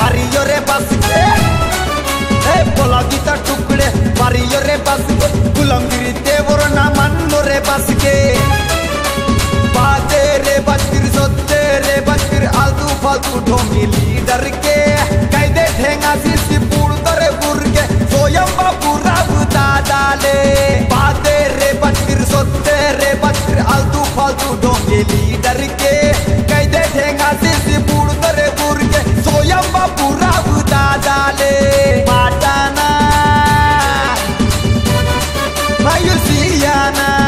बारियो रे बस के ए पोलागिता टुकड़े बारियो बस के गुलामगिरी देवर ना मन्नो रे बस के बाते रे बचकर सोते रे बचकर फालतू ढोंगी लीडर के। कैदे ठेंगा सी सिपुड़ सियाना